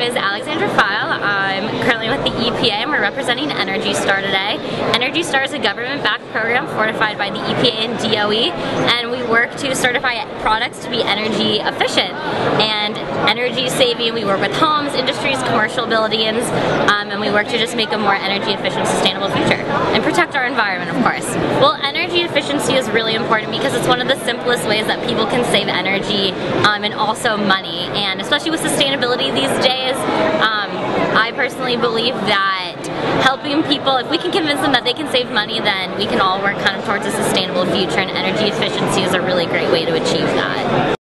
name is Alexandra File. I'm currently with the EPA and we're representing Energy Star today. Energy Star is a government-backed program fortified by the EPA and DOE and we work to certify products to be energy efficient and energy saving. We work with homes, industries, commercial buildings um, and we work to just make a more energy efficient, sustainable future and protect our environment efficiency is really important because it's one of the simplest ways that people can save energy um, and also money and especially with sustainability these days um, I personally believe that helping people, if we can convince them that they can save money, then we can all work kind of towards a sustainable future and energy efficiency is a really great way to achieve that.